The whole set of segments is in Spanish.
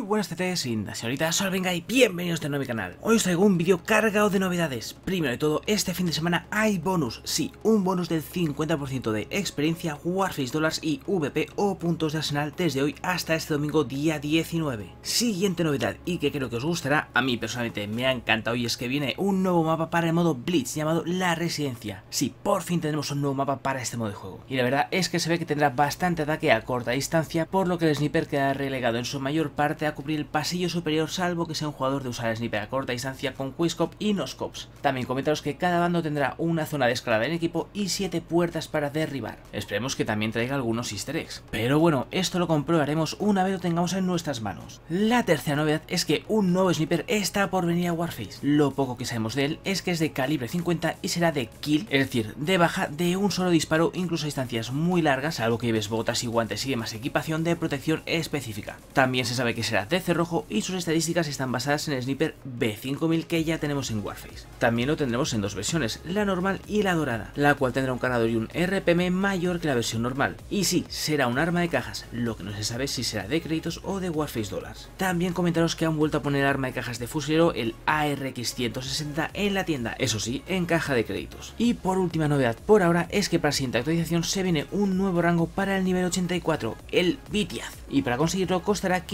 buenas TTs y señorita Sol, venga y bienvenidos de nuevo a mi canal. Hoy os traigo un vídeo cargado de novedades. Primero de todo, este fin de semana hay bonus, sí, un bonus del 50% de experiencia, Warface Dollars y VP o puntos de arsenal desde hoy hasta este domingo día 19. Siguiente novedad y que creo que os gustará, a mí personalmente me ha encantado y es que viene un nuevo mapa para el modo Blitz llamado La Residencia. Sí, por fin tenemos un nuevo mapa para este modo de juego. Y la verdad es que se ve que tendrá bastante ataque a corta distancia, por lo que el sniper queda relegado en su mayor parte a cubrir el pasillo superior salvo que sea un jugador de usar sniper a corta distancia con Quizcop y Noscopes. También comentaros que cada bando tendrá una zona de escalada en equipo y 7 puertas para derribar. Esperemos que también traiga algunos easter eggs. Pero bueno, esto lo comprobaremos una vez lo tengamos en nuestras manos. La tercera novedad es que un nuevo sniper está por venir a Warface. Lo poco que sabemos de él es que es de calibre 50 y será de kill, es decir, de baja de un solo disparo incluso a distancias muy largas, salvo que lleves botas y guantes y demás equipación de protección específica. También se sabe que será de cerrojo y sus estadísticas están basadas en el sniper B5000 que ya tenemos en Warface. También lo tendremos en dos versiones, la normal y la dorada, la cual tendrá un cargador y un RPM mayor que la versión normal. Y sí, será un arma de cajas, lo que no se sabe si será de créditos o de Warface Dollars. También comentaros que han vuelto a poner arma de cajas de fusilero el ARX 160 en la tienda, eso sí, en caja de créditos. Y por última novedad por ahora es que para la siguiente actualización se viene un nuevo rango para el nivel 84, el Vitiaz. Y para conseguirlo costará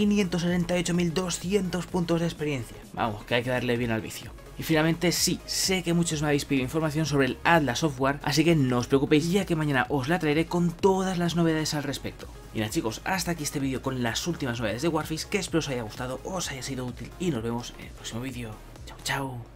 568.200 puntos de experiencia. Vamos, que hay que darle bien al vicio. Y finalmente sí, sé que muchos me habéis pedido información sobre el Atlas Software, así que no os preocupéis ya que mañana os la traeré con todas las novedades al respecto. Y nada chicos, hasta aquí este vídeo con las últimas novedades de Warface, que espero os haya gustado, os haya sido útil y nos vemos en el próximo vídeo. Chao, chao.